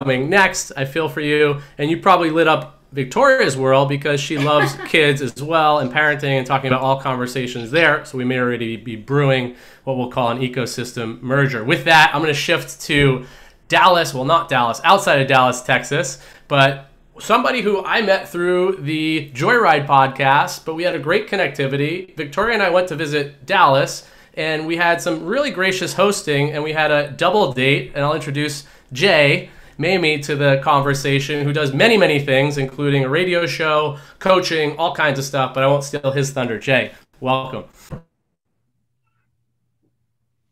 coming next. I feel for you, and you probably lit up Victoria's world because she loves kids as well and parenting and talking about all conversations there. So we may already be brewing what we'll call an ecosystem merger. With that, I'm going to shift to Dallas. Well, not Dallas, outside of Dallas, Texas, but somebody who I met through the Joyride podcast, but we had a great connectivity. Victoria and I went to visit Dallas and we had some really gracious hosting and we had a double date and I'll introduce Jay Mamie to the conversation who does many many things including a radio show, coaching, all kinds of stuff, but I won't steal his thunder. Jay, welcome.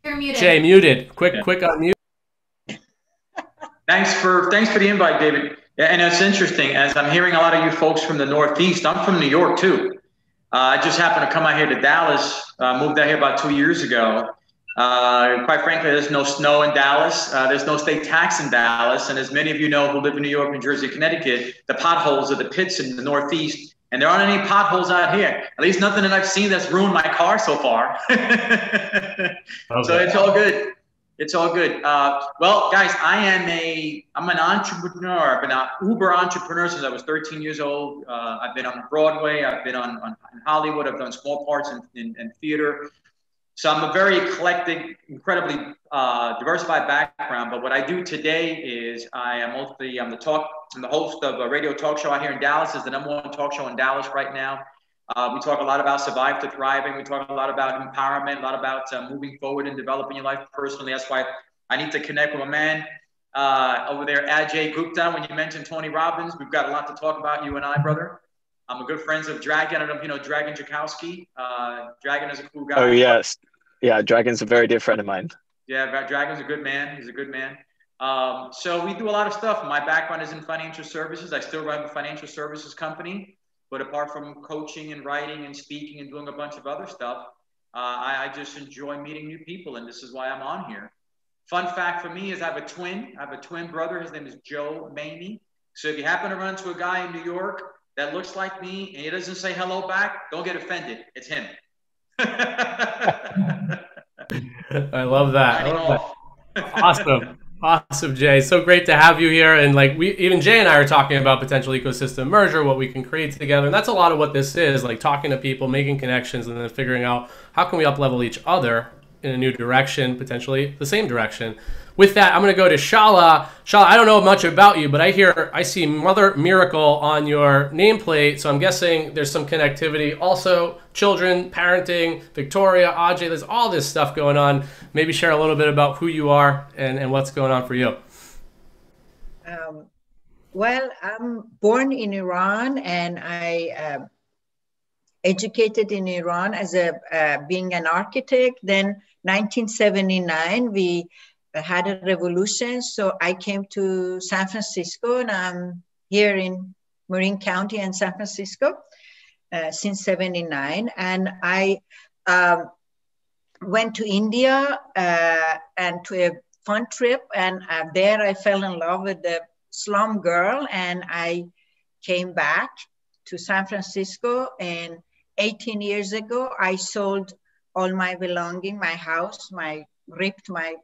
You're muted. Jay muted. Quick yeah. quick unmute. Thanks for thanks for the invite, David. Yeah, and it's interesting as I'm hearing a lot of you folks from the Northeast. I'm from New York too. Uh, I just happened to come out here to Dallas. Uh, moved out here about two years ago. Uh, quite frankly, there's no snow in Dallas. Uh, there's no state tax in Dallas. And as many of you know who live in New York, New Jersey, Connecticut, the potholes are the pits in the Northeast. And there aren't any potholes out here. At least nothing that I've seen that's ruined my car so far. okay. So it's all good. It's all good. Uh, well, guys, I am a I'm an entrepreneur. I've been an Uber entrepreneur since I was 13 years old. Uh, I've been on Broadway. I've been on, on Hollywood. I've done small parts in, in, in, theater. So I'm a very eclectic, incredibly uh, diversified background. But what I do today is I am mostly I'm the talk I'm the host of a radio talk show out here in Dallas. is the number one talk show in Dallas right now. Uh, we talk a lot about survive to thriving. We talk a lot about empowerment, a lot about uh, moving forward and developing your life personally. That's why I need to connect with a man uh, over there, Ajay Gupta. When you mentioned Tony Robbins, we've got a lot to talk about, you and I, brother. I'm a good friends of Dragon. I don't know if you know Dragon Jakowski. Uh, Dragon is a cool guy. Oh, yes. Yeah, Dragon's a very dear friend of mine. Yeah, Dragon's a good man. He's a good man. Um, so we do a lot of stuff. My background is in financial services. I still run a financial services company. But apart from coaching and writing and speaking and doing a bunch of other stuff, uh, I, I, just enjoy meeting new people, and this is why I'm on here. Fun fact for me is I have a twin. I have a twin brother. His name is Joe Mamie. So if you happen to run into a guy in New York that looks like me and he doesn't say hello back, don't get offended. It's him. I love that. I love that. awesome. Awesome, Jay. So great to have you here. And like we, even Jay and I are talking about potential ecosystem merger, what we can create together. And that's a lot of what this is, like talking to people, making connections, and then figuring out how can we up level each other in a new direction, potentially the same direction with that, I'm going to go to Shala. Shala, I don't know much about you, but I hear, I see Mother Miracle on your nameplate. So I'm guessing there's some connectivity. Also, children, parenting, Victoria, Ajay, there's all this stuff going on. Maybe share a little bit about who you are and, and what's going on for you. Um, well, I'm born in Iran and I uh, educated in Iran as a uh, being an architect. Then 1979, we had a revolution. So I came to San Francisco and I'm here in Marin County and San Francisco uh, since 79. And I um, went to India uh, and to a fun trip. And uh, there I fell in love with the slum girl and I came back to San Francisco. And 18 years ago, I sold all my belonging, my house, my ripped my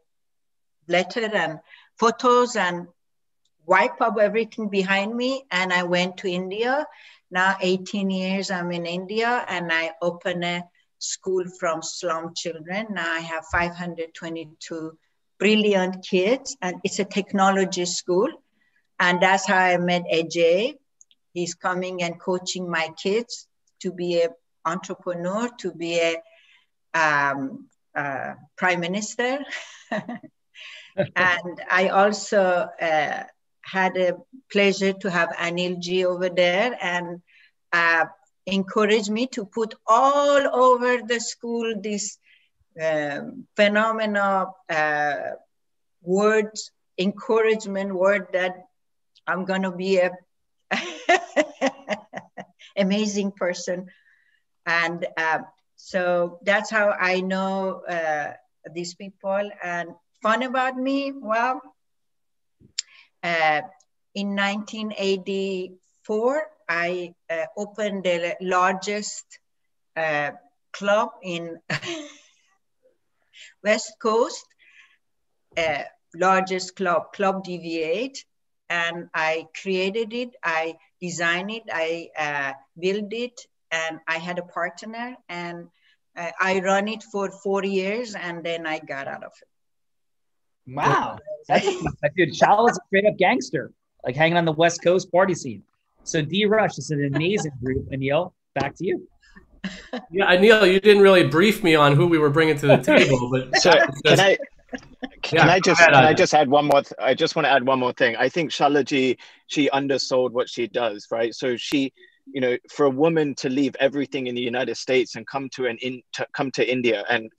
letter and photos and wipe up everything behind me. And I went to India. Now 18 years I'm in India and I open a school from slum children. Now I have 522 brilliant kids and it's a technology school. And that's how I met Ajay. He's coming and coaching my kids to be an entrepreneur, to be a um, uh, prime minister. and I also uh, had a pleasure to have Anil G over there and uh, encouraged me to put all over the school this um, phenomenal uh, words, encouragement word that I'm going to be a amazing person. And uh, so that's how I know uh, these people. And fun about me? Well, uh, in 1984, I uh, opened the largest uh, club in West Coast, uh, largest club, Club Deviate. and I created it. I designed it. I uh, built it, and I had a partner, and uh, I run it for four years, and then I got out of it. Wow, that's that dude. Charlotte's a straight up gangster, like hanging on the West Coast party scene. So D Rush is an amazing group. Anil, back to you. Yeah, Anil, you didn't really brief me on who we were bringing to the table, but so can I can yeah, I just ahead, can I just add one more? Th- I just want to add one more thing. I think Shalaji she undersold what she does, right? So she you know for a woman to leave everything in the united states and come to an in to come to india and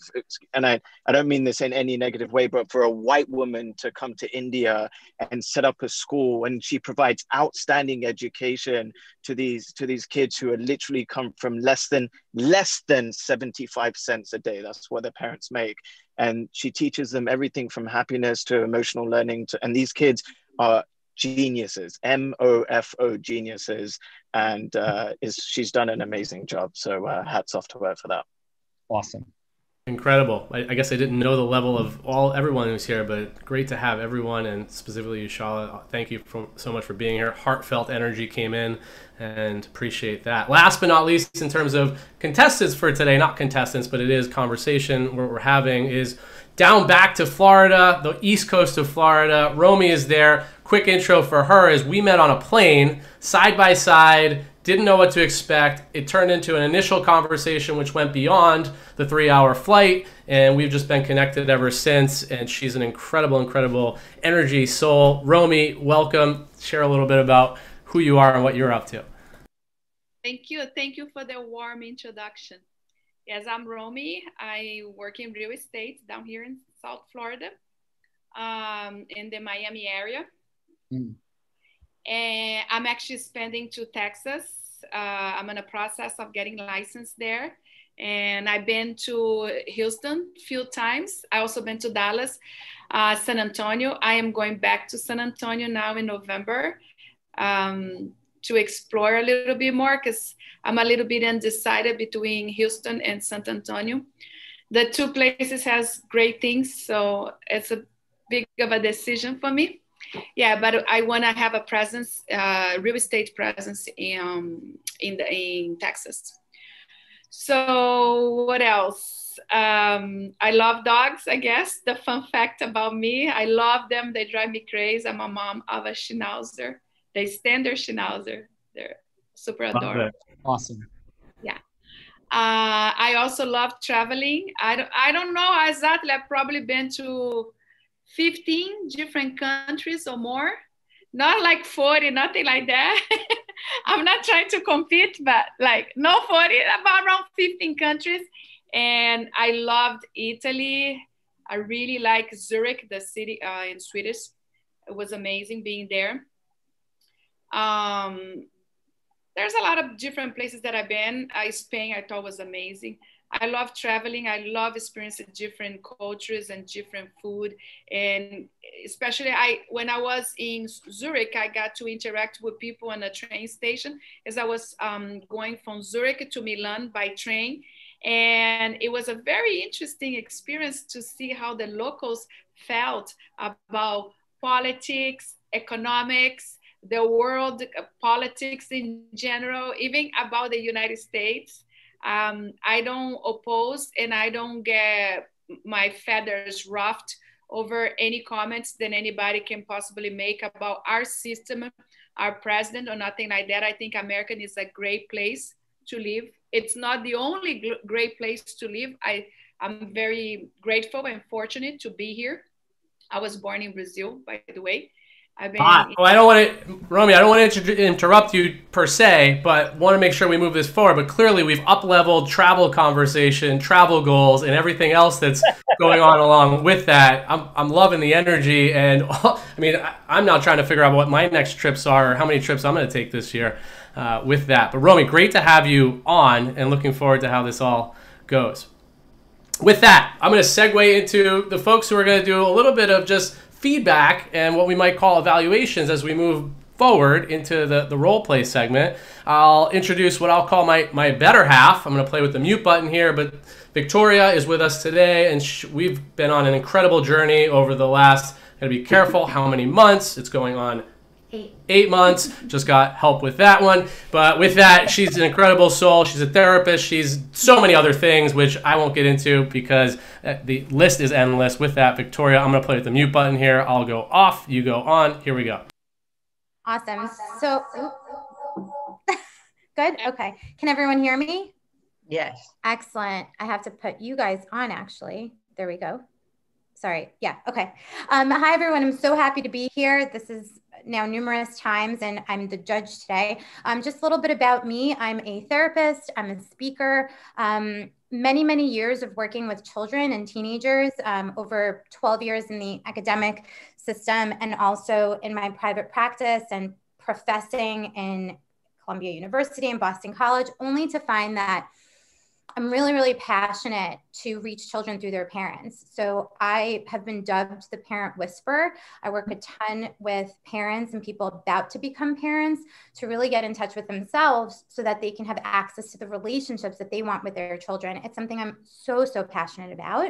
and i i don't mean this in any negative way but for a white woman to come to india and set up a school and she provides outstanding education to these to these kids who are literally come from less than less than 75 cents a day. That's what their parents make. And she teaches them everything from happiness to emotional learning to and these kids are geniuses, M O F O geniuses, and uh, is she's done an amazing job. So uh, hats off to her for that. Awesome. Incredible. I, I, guess I didn't know the level of all everyone who's here, but great to have everyone, and specifically you, Shala. Thank you for, so much for being here. Heartfelt energy came in, and appreciate that. Last but not least, in terms of contestants for today, not contestants, but it is conversation. What we're having is down back to Florida, the east coast of Florida. Romy is there quick intro for her is we met on a plane side by side didn't know what to expect. It turned into an initial conversation which went beyond the three hour flight and we've just been connected ever since and she's an incredible incredible energy soul. Romy welcome. Share a little bit about who you are and what you're up to. Thank you. Thank you for the warm introduction. Yes i'm romy i work in real estate down here in south florida um, in the miami area. Mm. And I'm actually spending to Texas. Uh, I'm in a process of getting licensed there. And I've been to Houston a few times. I also been to Dallas, uh, San Antonio. I am going back to San Antonio now in November um, to explore a little bit more because I'm a little bit undecided between Houston and San Antonio. The two places has great things, so it's a big of a decision for me yeah but i want to have a presence uh, real estate presence in um, in the in texas. So what else? Um, i love dogs i guess. The fun fact about me i love them. They drive me crazy. I'm a mom of a schnauzer. They stand their schnauzer. They're super adorable. awesome. Yeah. Uh, i also love traveling. I don't, I don't know exactly i've probably been to 15 different countries or more. Not like 40 nothing like that. I'm not trying to compete but like no 40 about around 15 countries. And i loved italy. I really like zurich the city uh, in swedish. It was amazing being there. Um, there's a lot of different places that i've been. Uh, spain i thought was amazing I love traveling. I love experiencing different cultures and different food. And especially I when I was in Zurich, I got to interact with people on a train station as I was um, going from Zurich to Milan by train. And it was a very interesting experience to see how the locals felt about politics, economics, the world uh, politics in general, even about the United States um, I don't oppose and I don't get my feathers ruffled over any comments that anybody can possibly make about our system, our president, or nothing like that. I think America is a great place to live. It's not the only great place to live. I, I'm very grateful and fortunate to be here. I was born in Brazil, by the way. I've been. Ah, well, I don't want to, Romy. I don't want to interrupt you per se, but want to make sure we move this forward. But clearly, we've up leveled travel conversation, travel goals, and everything else that's going on along with that. I'm, I'm loving the energy, and I mean, I, am now trying to figure out what my next trips are, or how many trips I'm going to take this year uh, with that. But Romy, great to have you on, and looking forward to how this all goes. With that, I'm going to segue into the folks who are going to do a little bit of just feedback and what we might call evaluations as we move forward into the, the role play segment. I'll introduce what I'll call my, my better half. I'm going to play with the mute button here, but Victoria is with us today, and sh- we've been on an incredible journey over the last, got to be careful how many months. It's going on Eight. Eight months. Just got help with that one. But with that, she's an incredible soul. She's a therapist. She's so many other things, which I won't get into because uh, the list is endless. With that, Victoria, I'm going to play with the mute button here. I'll go off. You go on. Here we go. Awesome. So, good. Okay. Can everyone hear me? Yes. Excellent. I have to put you guys on actually. There we go. Sorry. Yeah. Okay. Um, hi, everyone. I'm so happy to be here. This is now numerous times, and I'm the judge today. Um, just a little bit about me. I'm a therapist. I'm a speaker. Um, many, many years of working with children and teenagers, um, over 12 years in the academic system, and also in my private practice and professing in Columbia University and Boston College, only to find that I'm really, really passionate to reach children through their parents. So I have been dubbed the parent whisperer. I work a ton with parents and people about to become parents to really get in touch with themselves so that they can have access to the relationships that they want with their children. It's something I'm so, so passionate about.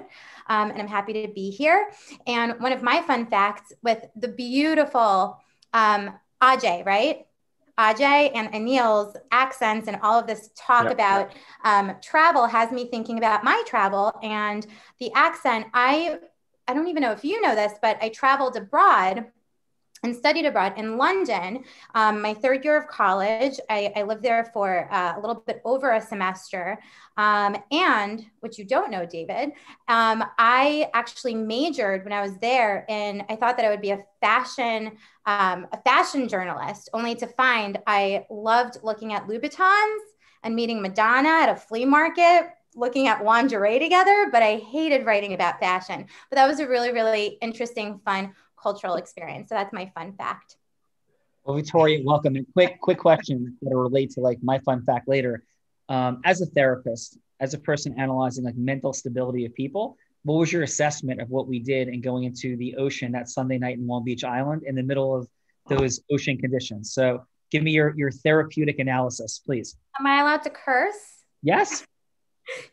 Um, and I'm happy to be here. And one of my fun facts with the beautiful um, Ajay, right? Ajay and Anil's accents and all of this talk yep. about um, travel has me thinking about my travel and the accent. I I don't even know if you know this, but I traveled abroad and studied abroad in London. Um, my third year of college, I, I lived there for uh, a little bit over a semester. Um, and what you don't know, David, um, I actually majored when I was there, and I thought that I would be a fashion um, a fashion journalist. Only to find I loved looking at Louboutins and meeting Madonna at a flea market looking at lingerie together, but I hated writing about fashion. But that was a really, really interesting, fun cultural experience. So that's my fun fact. Well, Victoria, welcome. And quick, quick question that relate to like my fun fact later. Um, as a therapist, as a person analyzing like mental stability of people, what was your assessment of what we did in going into the ocean that Sunday night in Long Beach Island in the middle of those ocean conditions? So give me your, your therapeutic analysis, please. Am I allowed to curse? Yes.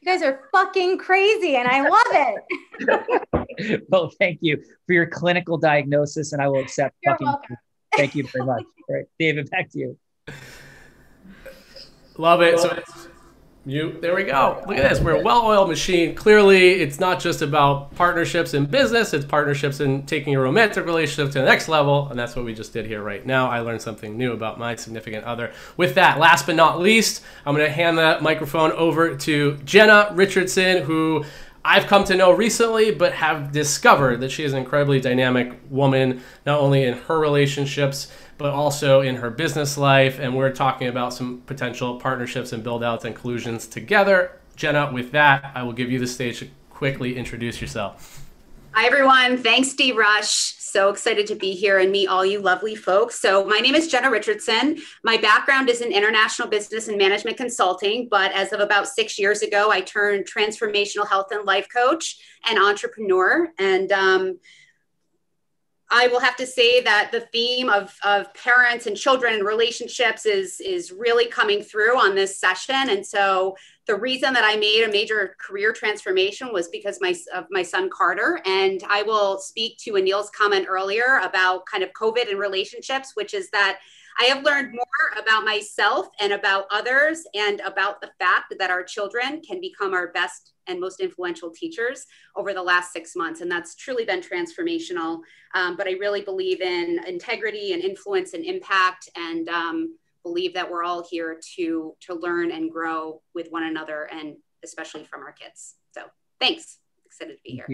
You guys are fucking crazy and I love it. well, thank you for your clinical diagnosis and I will accept You're fucking welcome. Thank you very much. All right, David, back to you. Love it. So you there we go. Look at this. We're a well-oiled machine. Clearly, it's not just about partnerships in business, it's partnerships in taking a romantic relationship to the next level, and that's what we just did here right now. I learned something new about my significant other. With that, last but not least, I'm going to hand the microphone over to Jenna Richardson who I've come to know recently, but have discovered that she is an incredibly dynamic woman, not only in her relationships, but also in her business life. And we're talking about some potential partnerships and build outs and collusions together. Jenna, with that, I will give you the stage to quickly introduce yourself. Hi, everyone. Thanks, D Rush. So excited to be here and meet all you lovely folks. So, my name is Jenna Richardson. My background is in international business and management consulting, but as of about six years ago, I turned transformational health and life coach and entrepreneur. And um, I will have to say that the theme of, of parents and children and relationships is, is really coming through on this session. And so the reason that I made a major career transformation was because my, of my son Carter. And I will speak to Anil's comment earlier about kind of COVID and relationships, which is that I have learned more about myself and about others and about the fact that our children can become our best and most influential teachers over the last six months. And that's truly been transformational. Um, but I really believe in integrity and influence and impact and um, believe that we're all here to, to learn and grow with one another and especially from our kids. So thanks. Excited to be here.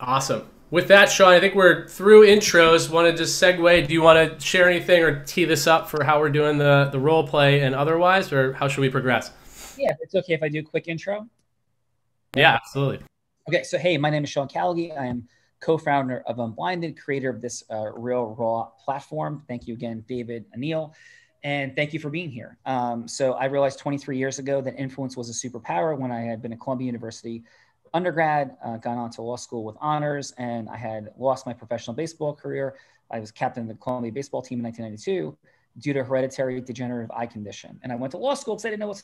Awesome. With that, Sean, I think we're through intros. Want to just segue? Do you want to share anything or tee this up for how we're doing the, the role play and otherwise, or how should we progress? Yeah, it's okay if I do a quick intro. Yeah, absolutely. Okay, so hey, my name is Sean Callagy. I am co-founder of Unblinded, creator of this uh, Real Raw platform. Thank you again, David Anil, and thank you for being here. Um, so I realized 23 years ago that influence was a superpower when I had been at Columbia University undergrad, uh, gone on to law school with honors, and I had lost my professional baseball career. I was captain of the Columbia baseball team in 1992 due to hereditary degenerative eye condition. And I went to law school because I didn't know what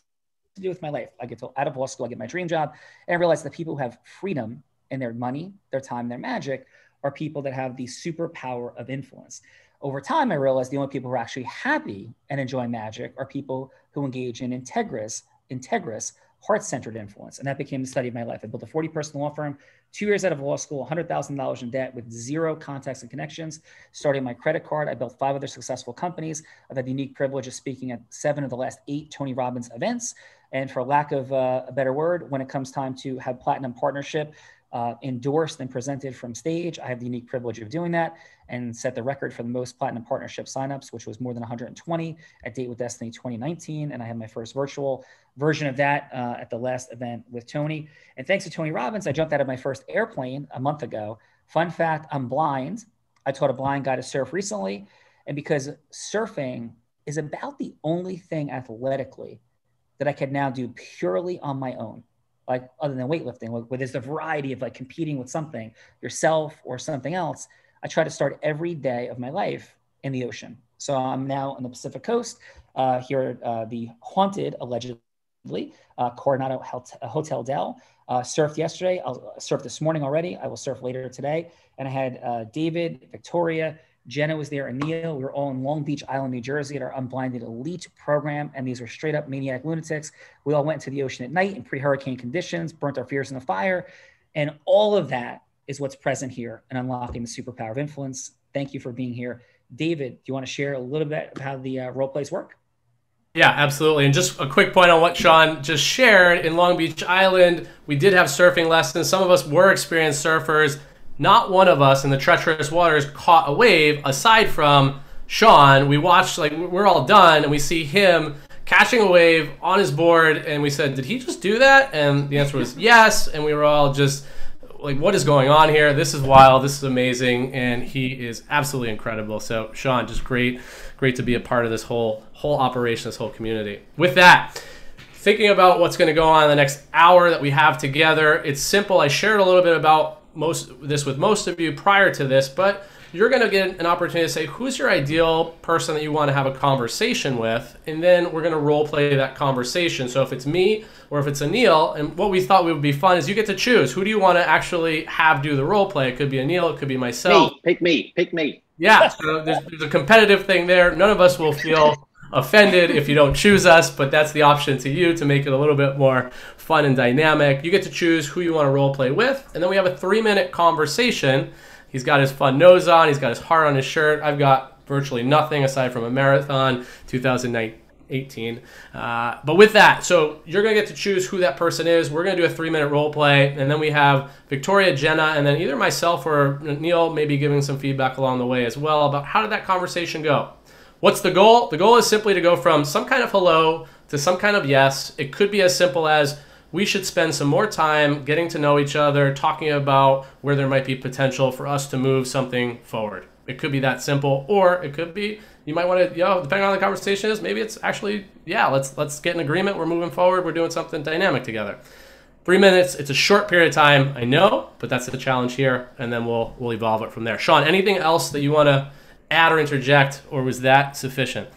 to do with my life. I get to, out of law school, I get my dream job, and I realized that people who have freedom in their money, their time, their magic are people that have the superpower of influence. over time, I realized the only people who are actually happy and enjoy magic are people who engage in integrous, integrous, heart-centered influence. And that became the study of my life. I built a 40-person law firm, two years out of law school, $100,000 in debt with zero contacts and connections. Starting my credit card, I built five other successful companies. I've had the unique privilege of speaking at seven of the last eight Tony Robbins events. And for lack of uh, a better word, when it comes time to have platinum partnership, uh, endorsed and presented from stage. I have the unique privilege of doing that and set the record for the most platinum partnership signups, which was more than 120 at Date with Destiny 2019. And I had my first virtual version of that uh, at the last event with Tony. And thanks to Tony Robbins, I jumped out of my first airplane a month ago. Fun fact I'm blind. I taught a blind guy to surf recently. And because surfing is about the only thing athletically that I can now do purely on my own like other than weightlifting, where there's a variety of like competing with something, yourself or something else. I try to start every day of my life in the ocean. So I'm now on the Pacific Coast uh, here at uh, the haunted, allegedly, uh, Coronado Hotel Del. Uh, surfed yesterday. I'll surf this morning already. I will surf later today. And I had uh, David, Victoria, Jenna was there, and Neil. We were all in Long Beach Island, New Jersey at our unblinded elite program. And these were straight up maniac lunatics. We all went to the ocean at night in pre hurricane conditions, burnt our fears in the fire. And all of that is what's present here and unlocking the superpower of influence. Thank you for being here. David, do you want to share a little bit of how the uh, role plays work? Yeah, absolutely. And just a quick point on what Sean just shared in Long Beach Island, we did have surfing lessons. Some of us were experienced surfers not one of us in the treacherous waters caught a wave aside from Sean. We watched, like, we're all done, and we see him catching a wave on his board, and we said, Did he just do that? And the answer was yes. And we were all just like, What is going on here? This is wild. This is amazing. And he is absolutely incredible. So, Sean, just great, great to be a part of this whole, whole operation, this whole community. With that, thinking about what's going to go on in the next hour that we have together, it's simple. I shared a little bit about most this with most of you prior to this, but you're going to get an opportunity to say who's your ideal person that you want to have a conversation with, and then we're going to role play that conversation. So if it's me or if it's Anil, and what we thought would be fun is you get to choose who do you want to actually have do the role play. It could be Anil, it could be myself. Me, pick me, pick me. Yeah, so there's, there's a competitive thing there. None of us will feel offended if you don't choose us, but that's the option to you to make it a little bit more fun and dynamic. You get to choose who you want to role play with, and then we have a three minute conversation. He's got his fun nose on, he's got his heart on his shirt. I've got virtually nothing aside from a marathon 2018. Uh, but with that, so you're going to get to choose who that person is. We're going to do a three minute role play, and then we have Victoria, Jenna, and then either myself or Neil maybe giving some feedback along the way as well about how did that conversation go. What's the goal? The goal is simply to go from some kind of hello to some kind of yes. It could be as simple as we should spend some more time getting to know each other, talking about where there might be potential for us to move something forward. It could be that simple, or it could be you might want to, you know, depending on the conversation is, maybe it's actually, yeah, let's let's get an agreement. We're moving forward. We're doing something dynamic together. Three minutes. It's a short period of time, I know, but that's the challenge here, and then we'll we'll evolve it from there. Sean, anything else that you want to add or interject, or was that sufficient?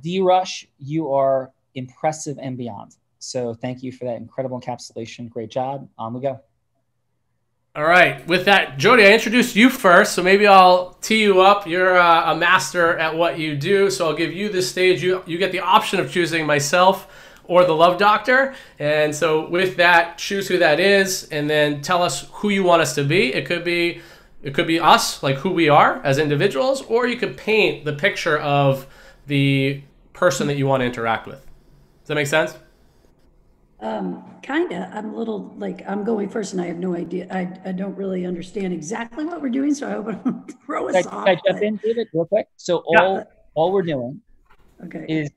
D Rush, you are impressive and beyond. So thank you for that incredible encapsulation. Great job. On we go. All right. With that, Jody, I introduced you first, so maybe I'll tee you up. You're uh, a master at what you do, so I'll give you this stage. You you get the option of choosing myself or the Love Doctor, and so with that, choose who that is, and then tell us who you want us to be. It could be it could be us, like who we are as individuals, or you could paint the picture of the person that you want to interact with. Does that make sense? Um, kinda. I'm a little like I'm going first, and I have no idea. I, I don't really understand exactly what we're doing, so I hope I don't throw us can off. Can I jump in, David, real quick? So all yeah. all we're doing, okay, is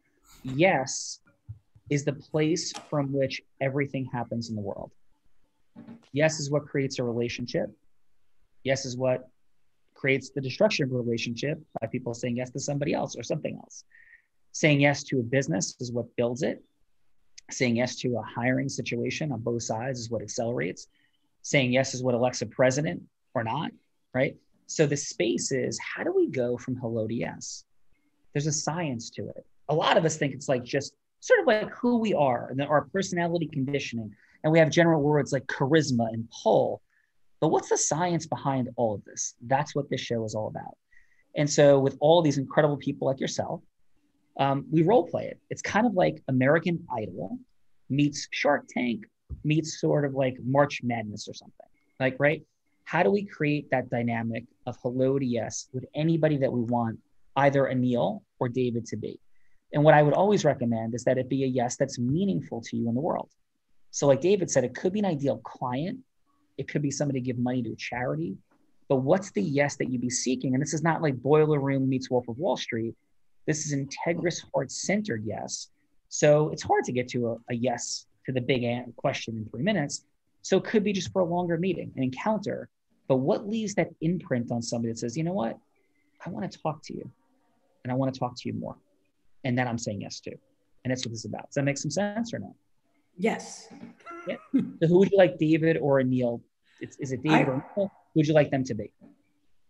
yes, is the place from which everything happens in the world. Yes is what creates a relationship. Yes is what creates the destruction of a relationship by people saying yes to somebody else or something else. Saying yes to a business is what builds it. Saying yes to a hiring situation on both sides is what accelerates. Saying yes is what elects a president or not, right? So the space is how do we go from hello to yes? There's a science to it. A lot of us think it's like just sort of like who we are and our personality conditioning. And we have general words like charisma and pull. But what's the science behind all of this? That's what this show is all about. And so, with all these incredible people like yourself, um, we role play it. It's kind of like American Idol meets Shark Tank meets sort of like March Madness or something. Like, right? How do we create that dynamic of hello to yes with anybody that we want either Anil or David to be? And what I would always recommend is that it be a yes that's meaningful to you in the world. So, like David said, it could be an ideal client, it could be somebody give money to a charity. But what's the yes that you'd be seeking? And this is not like Boiler Room meets Wolf of Wall Street. This is integrous, heart centered yes. So it's hard to get to a, a yes to the big question in three minutes. So it could be just for a longer meeting, an encounter. But what leaves that imprint on somebody that says, you know what? I want to talk to you and I want to talk to you more. And then I'm saying yes to. And that's what this is about. Does that make some sense or not? Yes. Yeah. So who would you like, David or Anil? It's, is it David I, or Anil? Who would you like them to be?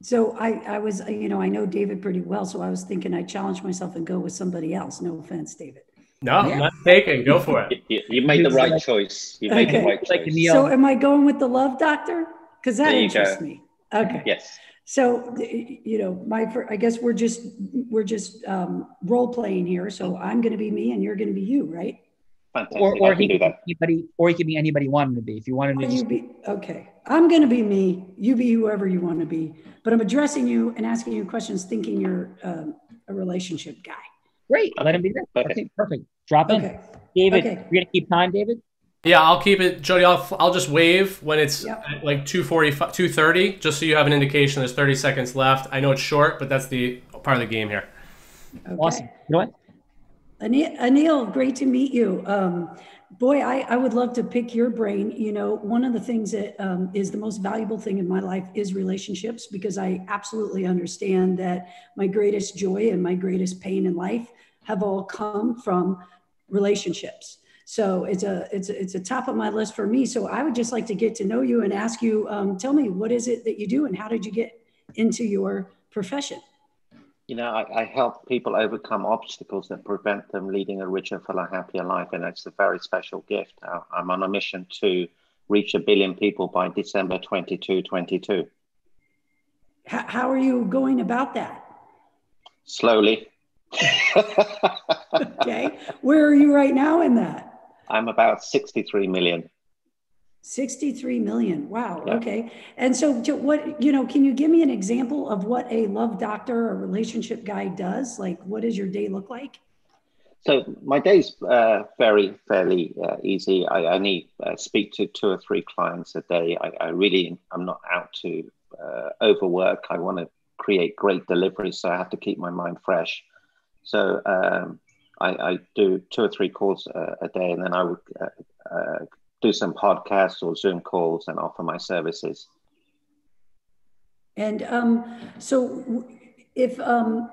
So I, I was, you know, I know David pretty well. So I was thinking I'd challenge myself and go with somebody else. No offense, David. No, yeah. not taking. Go for it. You, you made the right like, choice. You made okay. the right choice. So am I going with the love doctor? Because that interests go. me. Okay. Yes. So you know, my I guess we're just we're just um, role playing here. So I'm going to be me, and you're going to be you, right? Fantastic. Or, or he can do anybody, or he can be anybody you want to be. If you want him to, just... be okay. I'm going to be me. You be whoever you want to be. But I'm addressing you and asking you questions, thinking you're um, a relationship guy. Great. Let him be there. Okay. okay perfect. Drop in. Okay. David, okay. you're gonna keep time, David? Yeah, I'll keep it, Jody. I'll, I'll just wave when it's yep. like 245, 230, just so you have an indication there's 30 seconds left. I know it's short, but that's the part of the game here. Okay. Awesome. You know what? Anil, great to meet you. Um, boy, I, I would love to pick your brain. You know, one of the things that um, is the most valuable thing in my life is relationships because I absolutely understand that my greatest joy and my greatest pain in life have all come from relationships. So it's a it's a, it's a top of my list for me. So I would just like to get to know you and ask you, um, tell me what is it that you do and how did you get into your profession? You know, I, I help people overcome obstacles that prevent them leading a richer, fuller, happier life, and it's a very special gift. Uh, I'm on a mission to reach a billion people by December 22, How, how are you going about that? Slowly. okay. Where are you right now in that? I'm about 63 million. 63 million. Wow. Yeah. Okay. And so, what, you know, can you give me an example of what a love doctor or relationship guy does? Like, what does your day look like? So, my day's uh, very, fairly uh, easy. I only uh, speak to two or three clients a day. I, I really, I'm not out to uh, overwork. I want to create great delivery, so I have to keep my mind fresh. So, um, I, I, do two or three calls uh, a day, and then I would uh, uh, do some podcasts or Zoom calls and offer my services. And um, so, if um,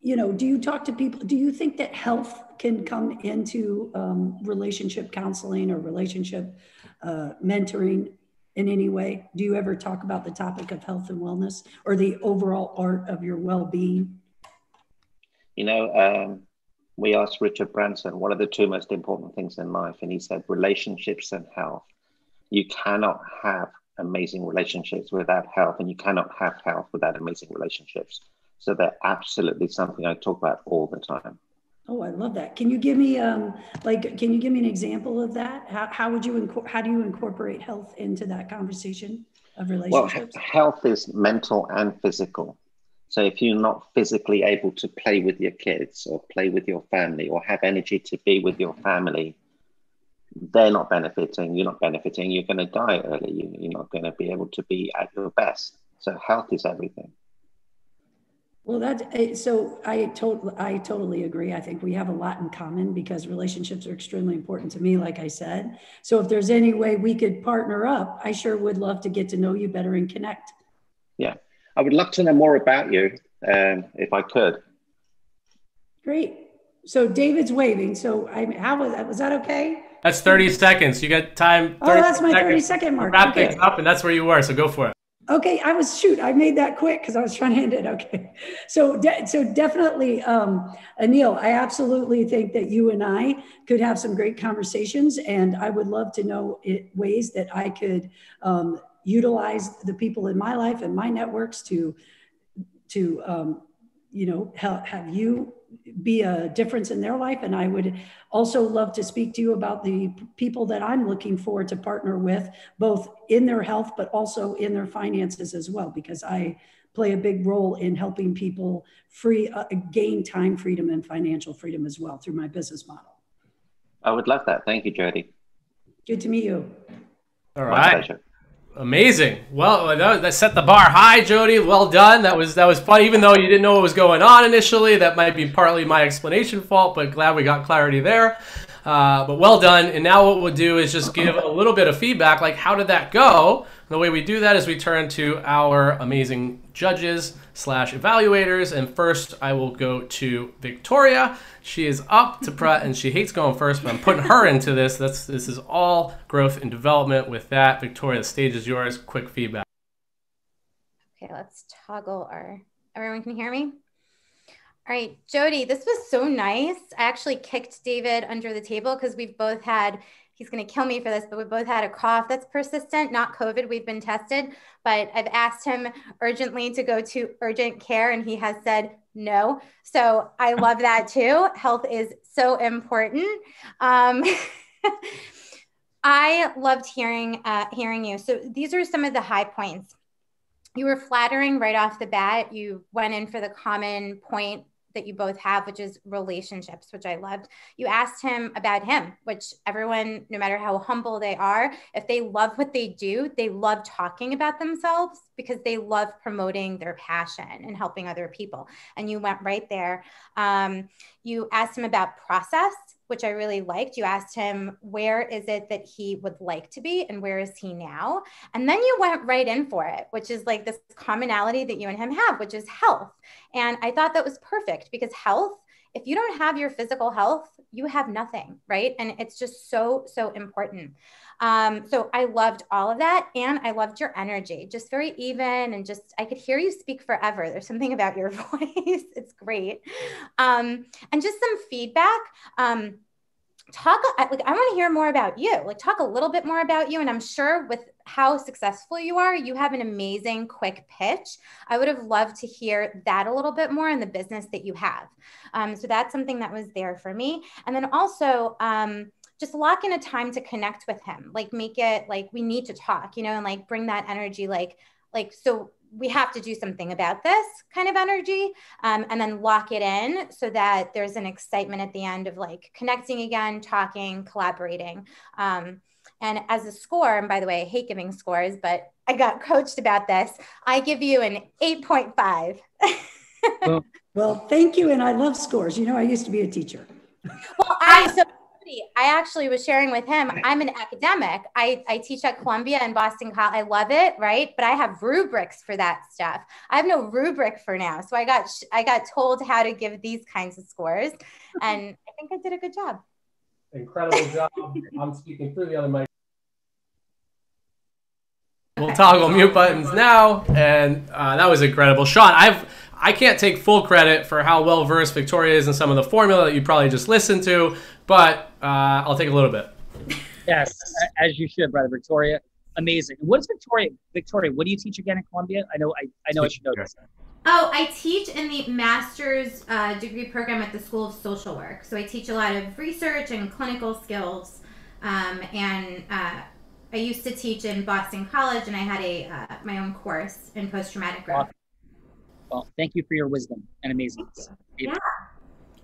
you know, do you talk to people? Do you think that health can come into um, relationship counseling or relationship uh, mentoring in any way? Do you ever talk about the topic of health and wellness or the overall art of your well-being? You know, um, we asked Richard Branson, what are the two most important things in life? And he said, relationships and health. You cannot have amazing relationships without health, and you cannot have health without amazing relationships. So they're absolutely something I talk about all the time. Oh, I love that. Can you give me, um, like, can you give me an example of that? How, how would you, how do you incorporate health into that conversation of relationships? Well, health is mental and physical. So if you're not physically able to play with your kids or play with your family or have energy to be with your family, they're not benefiting. You're not benefiting. You're going to die early. You're not going to be able to be at your best. So health is everything. Well, that eh, so I totally I totally agree. I think we have a lot in common because relationships are extremely important to me, like I said. So if there's any way we could partner up, I sure would love to get to know you better and connect. Yeah. I would love to know more about you um, if I could. Great. So David's waving. So I, how was that? Was that okay? That's 30 seconds. You got time. oh, that's my 30 second mark. Wrap okay. things up, and that's where you were. So go for it. Okay, I was shoot. I made that quick because I was trying to end it. Okay, so de- so definitely, um, Anil, I absolutely think that you and I could have some great conversations, and I would love to know it, ways that I could um, utilize the people in my life and my networks to to um, you know have, have you be a difference in their life. And I would also love to speak to you about the people that I'm looking forward to partner with, both in their health, but also in their finances as well, because I play a big role in helping people free uh, gain time freedom and financial freedom as well through my business model. I would love that. Thank you, Jody. Good to meet you. All right. Amazing. Well, that, set the bar high, Jody. Well done. That was that was fun. Even though you didn't know what was going on initially, that might be partly my explanation fault, but glad we got clarity there. Uh, but well done. And now what we'll do is just give a little bit of feedback, like how did that go? And the way we do that is we turn to our amazing judges slash evaluators. And first, I will go to Victoria. She is up to prep, and she hates going first, but I'm putting her into this. That's this is all growth and development. With that, Victoria, the stage is yours. Quick feedback. Okay, let's toggle our. Everyone can hear me. All right, Jody, this was so nice. I actually kicked David under the table because we've both had he's going to kill me for this, but we both had a cough that's persistent, not COVID. We've been tested, but I've asked him urgently to go to urgent care, and he has said no. So I love that too. Health is so important. Um, I loved hearing uh, hearing you. So these are some of the high points. You were flattering right off the bat. You went in for the common point that you both have, which is relationships, which I loved. You asked him about him, which everyone, no matter how humble they are, if they love what they do, they love talking about themselves because they love promoting their passion and helping other people. And you went right there. Um, you asked him about process which I really liked. You asked him, where is it that he would like to be and where is he now? And then you went right in for it, which is like this commonality that you and him have, which is health. And I thought that was perfect because health, if you don't have your physical health, you have nothing, right? And it's just so, so important. Um, so I loved all of that. And I loved your energy, just very even. And just, I could hear you speak forever. There's something about your voice. it's great. Um, and just some feedback. Um, talk like i want to hear more about you like talk a little bit more about you and i'm sure with how successful you are you have an amazing quick pitch. I would have loved to hear that a little bit more in the business that you have. Um, so that's something that was there for me. And then also um, just lock in a time to connect with him like make it like we need to talk you know and like bring that energy like like so we have to do something about this kind of energy um, and then lock it in so that there's an excitement at the end of like connecting again talking collaborating. Um, and as a score and by the way i hate giving scores but i got coached about this i give you an 8.5 well, well thank you and i love scores you know i used to be a teacher well i so I actually was sharing with him. I'm an academic. I, I teach at Columbia and Boston College. I love it, right? But I have rubrics for that stuff. I have no rubric for now, so I got I got told how to give these kinds of scores, and I think I did a good job. Incredible job. I'm speaking through the other mic. We'll toggle mute buttons now, and uh, that was incredible, Sean. I've I can't take full credit for how well versed Victoria is in some of the formula that you probably just listened to, but uh, I'll take a little bit. Yes, as you should, brother Victoria. Amazing. What's Victoria? Victoria, what do you teach again at Columbia? I know I, I know I should know this. Oh, I teach in the master's uh, degree program at the School of Social Work. So I teach a lot of research and clinical skills. Um, and uh, I used to teach in Boston College, and I had a uh, my own course in post traumatic growth. Well, thank you for your wisdom and amazingness. Yeah.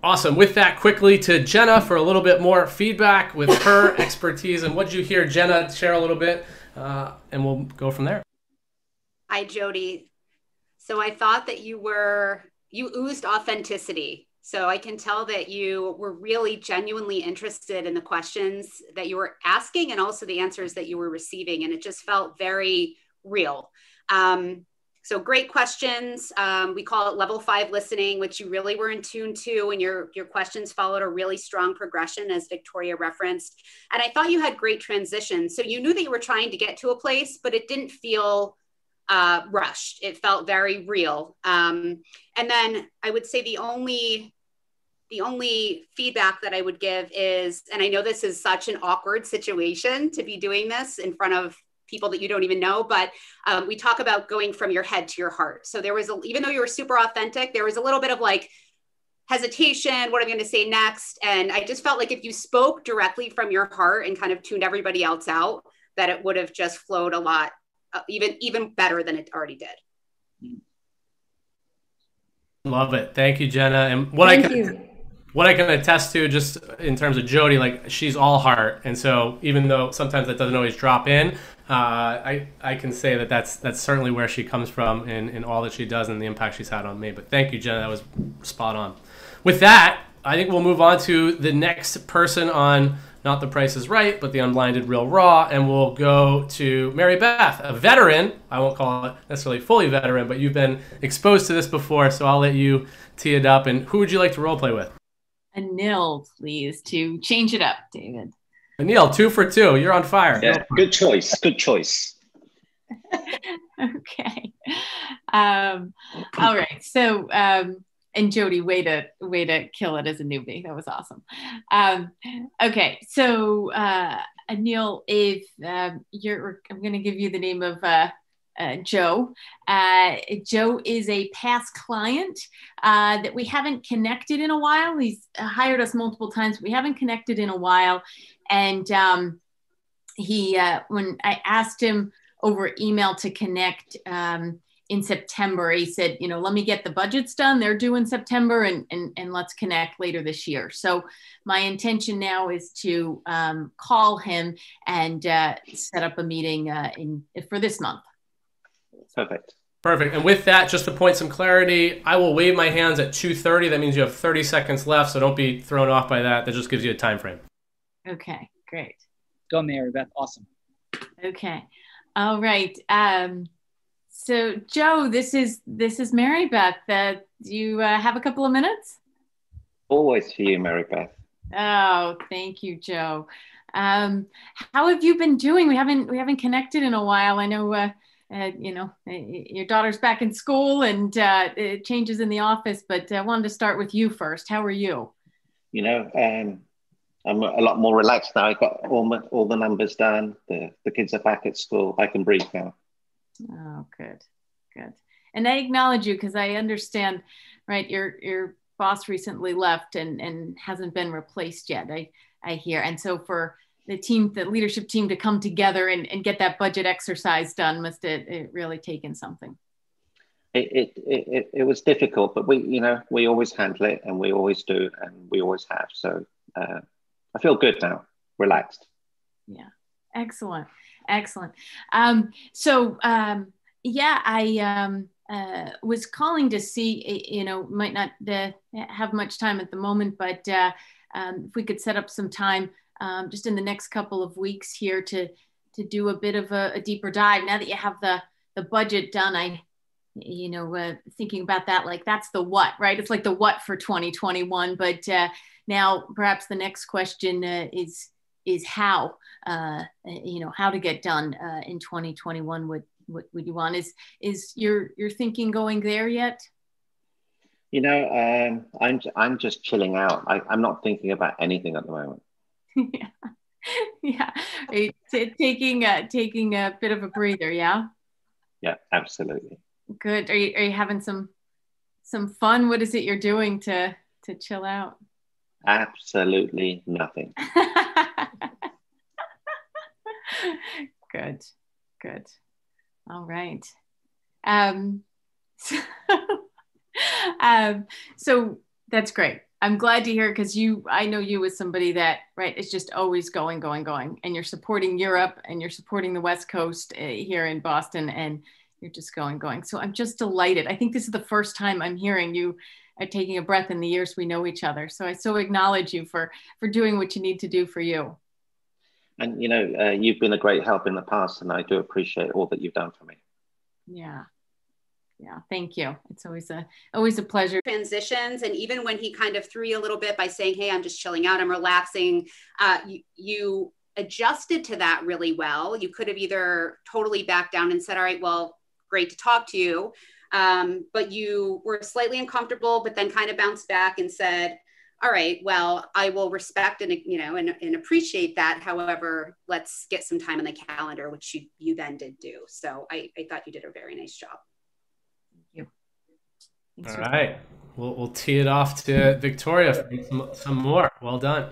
Awesome. With that, quickly to Jenna for a little bit more feedback with her expertise. And what you hear, Jenna, share a little bit, uh, and we'll go from there. Hi, Jody. So I thought that you were, you oozed authenticity. So I can tell that you were really genuinely interested in the questions that you were asking and also the answers that you were receiving. And it just felt very real. Um, so great questions. Um, we call it level five listening, which you really were in tune to, and your your questions followed a really strong progression, as Victoria referenced. And I thought you had great transitions. So you knew that you were trying to get to a place, but it didn't feel uh, rushed. It felt very real. Um, and then I would say the only the only feedback that I would give is, and I know this is such an awkward situation to be doing this in front of people that you don't even know. But um, we talk about going from your head to your heart. So there was, a, even though you were super authentic, there was a little bit of like hesitation. What am I going to say next? And I just felt like if you spoke directly from your heart and kind of tuned everybody else out, that it would have just flowed a lot, uh, even even better than it already did. Love it. Thank you, Jenna. And what Thank I can you. What I can attest to just in terms of Jody, like she's all heart. And so even though sometimes that doesn't always drop in, uh, I, I can say that that's that's certainly where she comes from in, in all that she does and the impact she's had on me. But thank you, Jenna. That was spot on. With that, I think we'll move on to the next person on not The Price is Right, but The Unblinded Real Raw. And we'll go to Mary Beth, a veteran. I won't call it necessarily fully veteran, but you've been exposed to this before, so I'll let you tee it up. And who would you like to role play with? Anil, please, to change it up, David. Anil, two for two. You're on fire. Yeah, good choice. Good choice. okay. Um, all right. So, um, and Jody, way to way to kill it as a newbie. That was awesome. Um, okay, so uh, Anil, if um, you're, I'm going to give you the name of uh, uh, Joe. Uh, Joe is a past client uh, that we haven't connected in a while. He's hired us multiple times. we haven't connected in a while, and um, he uh, when I asked him over email to connect. Um, in September, he said, you know, let me get the budgets done. They're due in September and, and, and let's connect later this year. So my intention now is to um, call him and uh, set up a meeting uh, in for this month. Perfect. Perfect. And with that, just to point some clarity, I will wave my hands at 2.30. That means you have 30 seconds left, so don't be thrown off by that. That just gives you a time frame. Okay, great. Go, Mary Beth. Awesome. Okay. All right. Um, so, Joe, this is this is Mary Beth. Uh, do you uh, have a couple of minutes? Always for you, Mary Beth. Oh, thank you, Joe. Um, how have you been doing? We haven't we haven't connected in a while. I know. Uh, uh, you know, uh, your daughter's back in school and uh, it changes in the office, but I wanted to start with you first. How are you? You know, um, I'm a lot more relaxed now. I got all my, all the numbers done. The the kids are back at school. I can breathe now. Oh, good, good. And I acknowledge you because I understand, right? Your your boss recently left and and hasn't been replaced yet. I I hear, and so for the team, the leadership team, to come together and, and get that budget exercise done must it, it really taken something. It, it, it, it was difficult, but we, you know, we always handle it and we always do and we always have. So uh, I feel good now, relaxed. Yeah, excellent. Excellent. Um, so, um, yeah, I um, uh, was calling to see, you know, might not uh, have much time at the moment, but uh, um, if we could set up some time um, just in the next couple of weeks here to to do a bit of a, a deeper dive. Now that you have the the budget done, I you know uh, thinking about that like that's the what right? It's like the what for 2021 but uh, now perhaps the next question uh, is is how uh, you know how to get done uh, in 2021 what what would you want? Is is your your thinking going there yet? You know um, i'm i'm just chilling out. I, i'm not thinking about anything at the moment yeah. Yeah T- taking a, taking a bit of a breather yeah? Yeah absolutely. Good. Are you, are you having some some fun? What is it you're doing to to chill out? Absolutely nothing. Good, good. All right. Um, so, um, so that's great. I'm glad to hear because you, I know you as somebody that, right, is just always going, going, going, and you're supporting Europe and you're supporting the West Coast uh, here in Boston, and you're just going, going. So I'm just delighted. I think this is the first time I'm hearing you are taking a breath in the years we know each other. So I so acknowledge you for for doing what you need to do for you. And you know, uh, you've been a great help in the past, and I do appreciate all that you've done for me. Yeah, yeah, thank you. It's always a always a pleasure. Transitions, and even when he kind of threw you a little bit by saying, "Hey, I'm just chilling out, I'm relaxing," uh, you, you adjusted to that really well. You could have either totally backed down and said, "All right, well, great to talk to you," um, but you were slightly uncomfortable, but then kind of bounced back and said, all right, well, I will respect and, you know, and, and appreciate that. However, let's get some time in the calendar, which you, you then did do. So I, I thought you did a very nice job. Thank you. All right. We'll, we'll tee it off to Victoria for some, some more. Well done.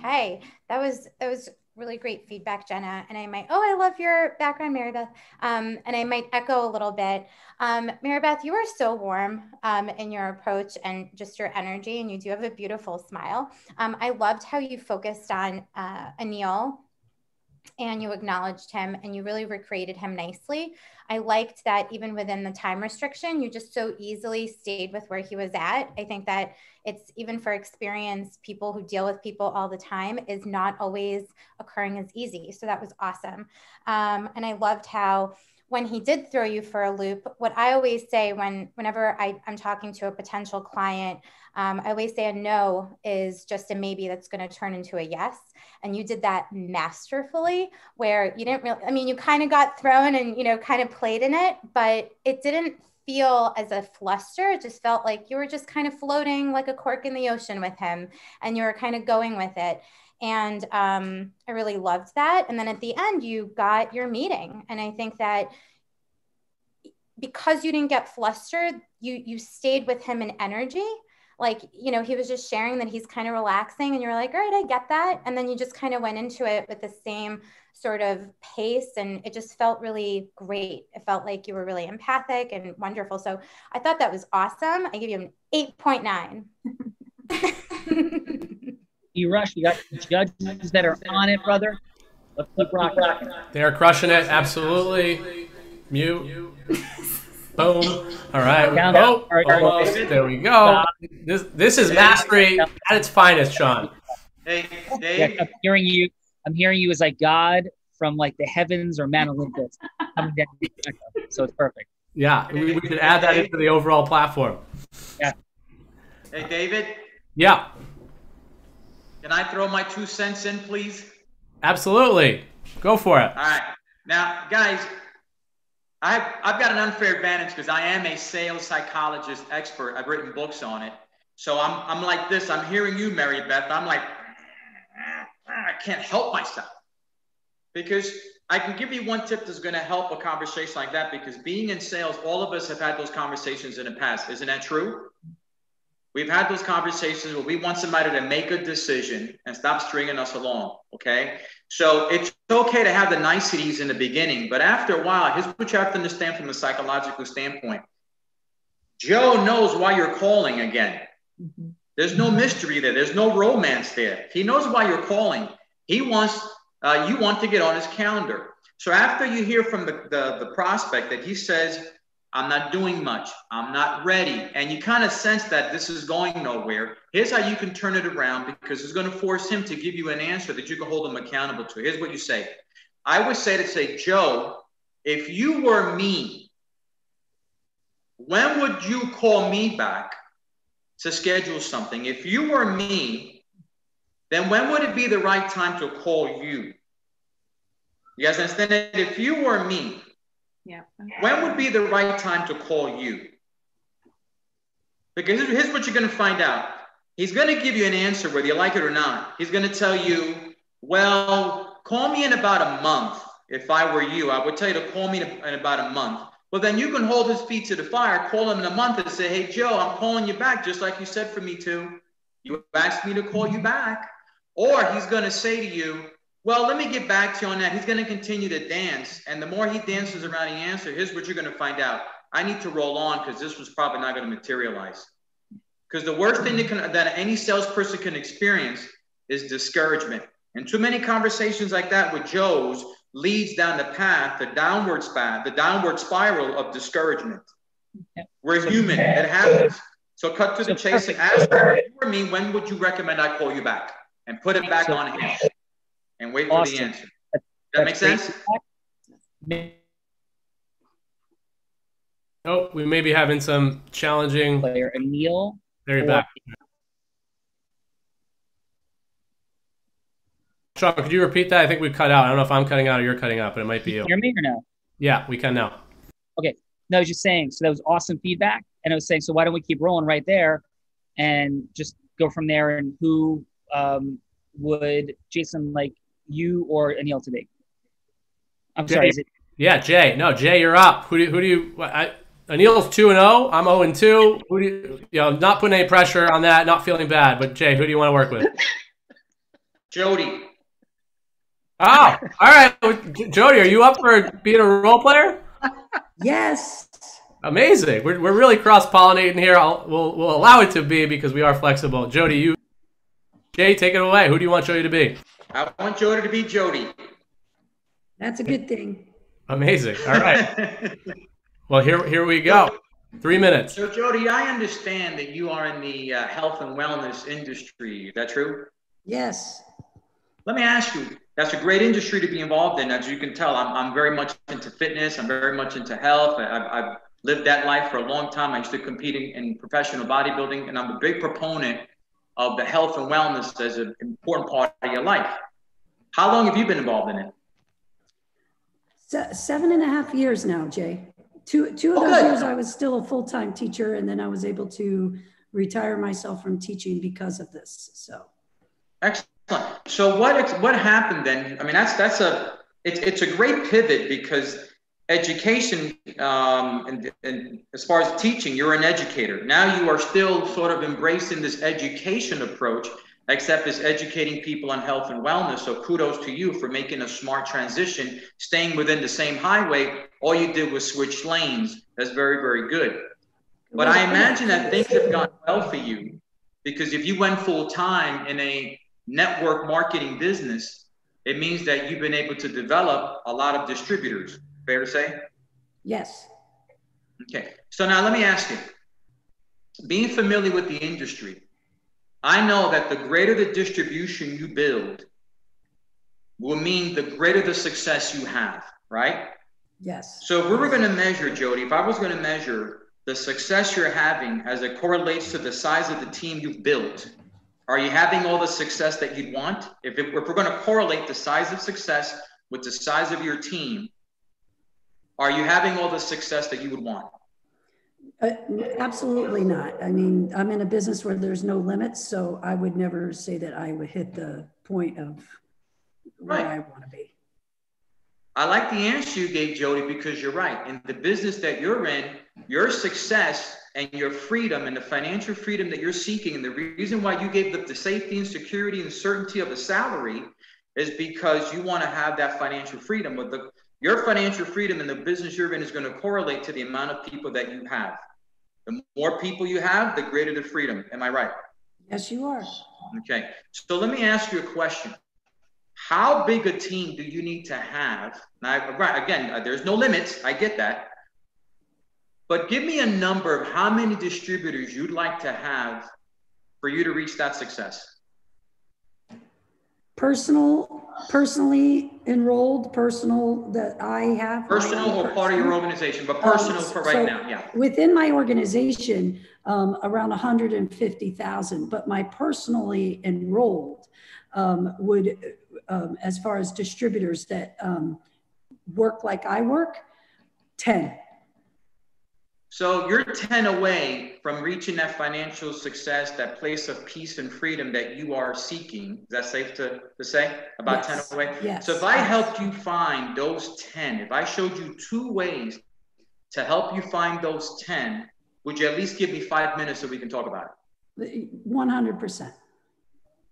Hey, that was, that was really great feedback, Jenna. And I might, oh, I love your background, Mary Beth. Um, and I might echo a little bit. Um, Mary Beth, you are so warm um, in your approach and just your energy, and you do have a beautiful smile. Um, I loved how you focused on uh, Anil and you acknowledged him and you really recreated him nicely. I liked that even within the time restriction, you just so easily stayed with where he was at. I think that it's even for experienced people who deal with people all the time is not always occurring as easy. So that was awesome. Um, and I loved how when he did throw you for a loop, what I always say when whenever I, am talking to a potential client, um, I always say a no is just a maybe that's going to turn into a yes. And you did that masterfully, where you didn't really, I mean, you kind of got thrown and, you know, kind of played in it, but it didn't feel as a fluster. It just felt like you were just kind of floating like a cork in the ocean with him and you were kind of going with it. And um, I really loved that. And then at the end, you got your meeting. And I think that because you didn't get flustered, you you stayed with him in energy. Like, you know, he was just sharing that he's kind of relaxing and you're like, all right, I get that. And then you just kind of went into it with the same sort of pace and it just felt really great. It felt like you were really empathic and wonderful. So I thought that was awesome. I give you an 8.9. you rush. You got judges that are on it, brother. Let's keep rocking. They are crushing it. Absolutely. Mute. Boom. All right. Oh, almost. There we go. This this is mastery at its finest, Sean. Hey, Dave. I'm hearing you. I'm hearing you as like God from like the heavens or Mount Olympus coming down. So it's perfect. Yeah, we, we could add that into the overall platform. Yeah. Hey, David. Yeah. Can I throw my two cents in, please? Absolutely. Go for it. All right. Now, guys, I've, I've got an unfair advantage because I am a sales psychologist expert. I've written books on it. So I'm, I'm like this. I'm hearing you, Mary Beth. I'm like, I can't help myself because I can give you one tip that's going to help a conversation like that because being in sales, all of us have had those conversations in the past. Isn't that true? We've had those conversations where we want somebody to make a decision and stop stringing us along. Okay. So it's okay to have the niceties in the beginning, but after a while, here's what you have to understand from a psychological standpoint Joe knows why you're calling again. Mm-hmm. There's no mystery there, there's no romance there. He knows why you're calling. He wants, uh, you want to get on his calendar. So after you hear from the, the, the prospect that he says, I'm not doing much. I'm not ready. And you kind of sense that this is going nowhere. Here's how you can turn it around because it's going to force him to give you an answer that you can hold him accountable to. Here's what you say I would say to say, Joe, if you were me, when would you call me back to schedule something? If you were me, then when would it be the right time to call you? You guys understand that? If you were me, yeah. When would be the right time to call you? Because here's what you're going to find out. He's going to give you an answer whether you like it or not. He's going to tell you, well, call me in about a month. If I were you, I would tell you to call me in about a month. Well, then you can hold his feet to the fire, call him in a month and say, hey, Joe, I'm calling you back just like you said for me to. You asked me to call you back. Or he's going to say to you, well, let me get back to you on that. He's going to continue to dance. And the more he dances around the answer, here's what you're going to find out. I need to roll on because this was probably not going to materialize. Because the worst thing that, can, that any salesperson can experience is discouragement. And too many conversations like that with Joe's leads down the path, the downward path, the downward spiral of discouragement. We're human. It happens. So cut to the chase and ask for me, when would you recommend I call you back? And put it back on him and wait for the answer. Does that make sense? Oh, we may be having some challenging. Player Emil. There you're back. Sean, could you repeat that? I think we cut out. I don't know if I'm cutting out or you're cutting out, but it might be you. Hear me or no? Yeah, we can now. Okay. No, I was just saying. So that was awesome feedback, and I was saying, so why don't we keep rolling right there? and just go from there. And who um, would Jason like you or Anil to be? I'm Jay, sorry. It- yeah, Jay. No, Jay, you're up. Who do you? who do you? I, Anil's two and zero. I'm zero and two. Who do you? You know, not putting any pressure on that. Not feeling bad. But Jay, who do you want to work with? Jody. Oh, all right. Jody, are you up for being a role player? Yes. Amazing. We're, we're really cross pollinating here. I'll, we'll, we'll allow it to be because we are flexible. Jody, you, Jay, take it away. Who do you want Jody to be? I want Jody to be Jody. That's a good thing. Amazing. All right. well, here, here we go. Three minutes. So, Jody, I understand that you are in the uh, health and wellness industry. Is that true? Yes. Let me ask you that's a great industry to be involved in. As you can tell, I'm, I'm very much into fitness. I'm very much into health. I've, I've lived that life for a long time. I used to compete in, in professional bodybuilding, and I'm a big proponent of the health and wellness as an important part of your life. How long have you been involved in it? Se- seven and a half years now, Jay. Two, two of Oh, those good. years I was still a full-time teacher, and then I was able to retire myself from teaching because of this. So Excellent. So what what happened then? I mean, that's that's a it's it's a great pivot because education um, and, and as far as teaching, you're an educator. Now you are still sort of embracing this education approach, except it's educating people on health and wellness. So kudos to you for making a smart transition, staying within the same highway. All you did was switch lanes. That's very very good. But I imagine that things have gone well for you because if you went full time in a network marketing business, it means that you've been able to develop a lot of distributors. Fair to say? yes, Okay. So now let me ask you being familiar with the industry, I know that the greater the distribution you build will mean the greater the success you have, right? yes, So if we were going to measure, Jody, if I was going to measure the success you're having as it correlates to the size of the team you've built, are you having all the success that you'd want? If, it, if we're going to correlate the size of success with the size of your team, are you having all the success that you would want? Uh, absolutely not. I mean, I'm in a business where there's no limits, so I would never say that I would hit the point of where Right. I want to be. I like the answer you gave, Jody, because you're right. In the business that you're in, your success and your freedom and the financial freedom that you're seeking, and the reason why you gave the, the safety and security and certainty of a salary is because you want to have that financial freedom. But the, your financial freedom and the business you're in is going to correlate to the amount of people that you have. The more people you have, the greater the freedom. Am I right? Yes, you are. Okay. So let me ask you a question. How big a team do you need to have? Now, right, again, uh, there's no limits. I get that. But give me a number of how many distributors you'd like to have for you to reach that success. Personal, personally enrolled, personal that I have. Personal or part of your organization, but personal for right so now. Yeah. Within my organization, um, around 150,000, but my personally enrolled um, would, um, as far as distributors that um, work like I work, 10. So you're 10 away from reaching that financial success, that place of peace and freedom that you are seeking. Is that safe to, to say? About Yes. 10 away? Yes. So if I helped you find those 10, if I showed you two ways to help you find those 10, would you at least give me five minutes so we can talk about it? 100%.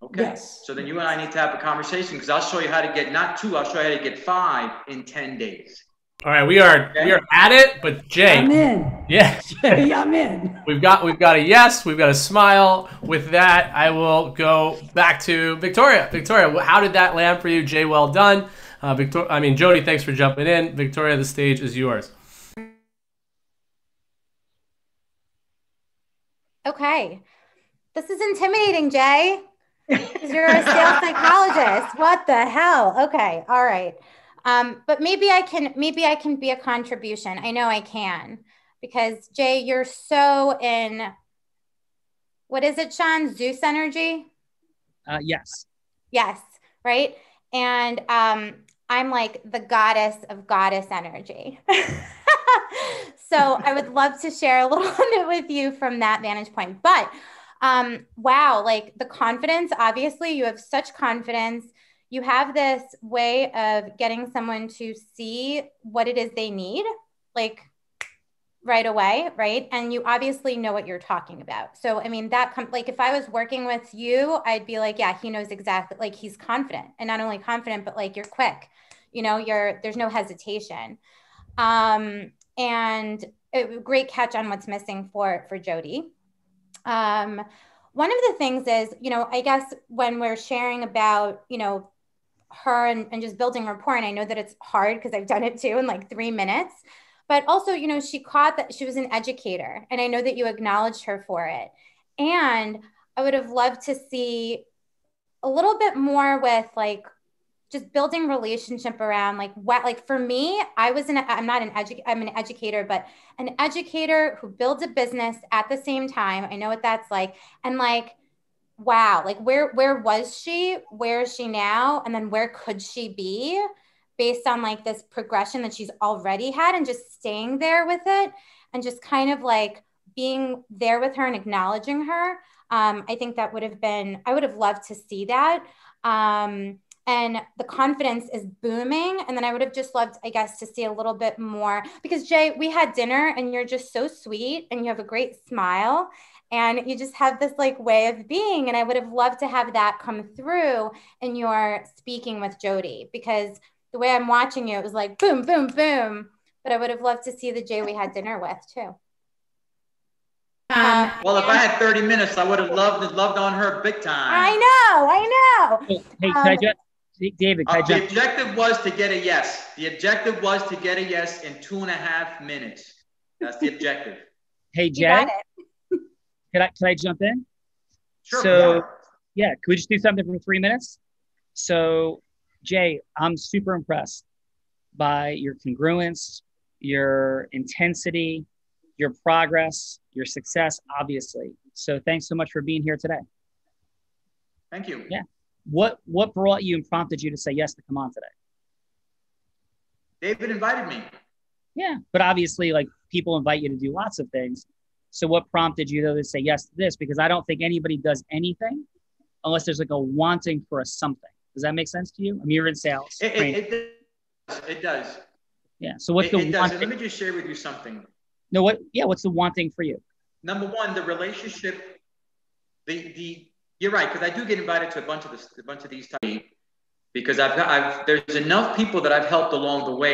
Okay. Yes. So then you and I need to have a conversation because I'll show you how to get not two, I'll show you how to get five in 10 days. All right, we are we are at it, but Jay, I'm in. yeah, Jay, I'm in. we've got we've got a yes, we've got a smile. With that, I will go back to Victoria. Victoria, how did that land for you? Jay, well done. Uh, Victoria, I mean Jody, thanks for jumping in. Victoria, the stage is yours. Okay. This is intimidating, Jay. 'Cause You're a sales psychologist. What the hell? Okay. All right. Um, but maybe I can maybe I can be a contribution. I know I can. Because Jay, you're so in what is it, Sean? Zeus energy? Uh, yes. Yes, right? And um, I'm like the goddess of goddess energy. so I would love to share a little bit with you from that vantage point. But Um, wow, like the confidence, obviously, you have such confidence. You have this way of getting someone to see what it is they need, like right away, right? And you obviously know what you're talking about. So, I mean, that, com- like, if I was working with you, I'd be like, yeah, he knows exactly, like, he's confident and not only confident, but like, you're quick, you know, you're, there's no hesitation. Um, and a great catch on what's missing for, for Jody. Um, one of the things is, you know, I guess when we're sharing about, you know, her and, and just building rapport, and I know that it's hard because I've done it too in like three minutes. But also you know she caught that she was an educator and i know that you acknowledged her for it. And i would have loved to see a little bit more with like just building relationship around like what like for me i was an i'm not an educator i'm an educator but an educator who builds a business at the same time. I know what that's like. And like wow like where where was she? Where is she now? And then where could she be based on like this progression that she's already had and just staying there with it and just kind of like being there with her and acknowledging her? Um, i think that would have been i would have loved to see that. Um, and the confidence is booming and then i would have just loved i guess to see a little bit more because jay we had dinner and you're just so sweet and you have a great smile and you just have this like way of being and i would have loved to have that come through in your speaking with jody because the way I'm watching you, it was like boom, boom, boom. But I would have loved to see the Jay we had dinner with too. Um, well, if I had 30 minutes, I would have loved loved on her big time. I know, I know. Hey, hey um, I just, David, uh, the objective was to get a yes. The objective was to get a yes in two and a half minutes. That's the objective. hey, Jay. Can I, can I jump in? Sure. So, yeah, could we just do something for three minutes? So, Jay, I'm super impressed by your congruence, your intensity, your progress, your success, obviously. So thanks so much for being here today. Thank you. Yeah. What what brought you and prompted you to say yes to come on today? David invited me. Yeah, but obviously, like people invite you to do lots of things. So what prompted you though to say yes to this? Because I don't think anybody does anything unless there's like a wanting for a something. Does that make sense to you? I mean, you're in sales. It, it, it does. It does. Yeah. So what's the it? Does. Let me just share with you something. No, what? Yeah. What's the wanting for you? Number one, the relationship. The the you're right because I do get invited to a bunch of this, a bunch of these. Because I've, got I've there's enough people that I've helped along the way